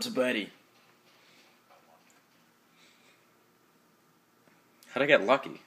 to Betty. How'd I get lucky?